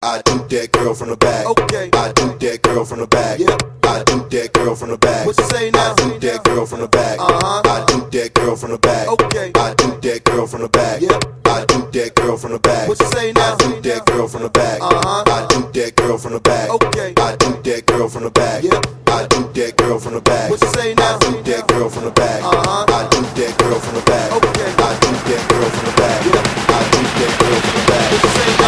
I do that girl from the back. Okay. I do that girl from the back. Yep. I do that girl from the back. What you say now? I do that girl from the back. Uh-huh. I do that girl from the back. Okay. I do that girl from the back. Yep. I do that girl from the back. What you say now? I do that girl from the back. Uh-huh. I do that girl from the back. Okay. I do that girl from the back. Yep. I do that girl from the back. What you say now? I do that girl from the back. Uh-huh. I do that girl from the back. Okay. I do that girl from the back. Yep. I do that girl from the back.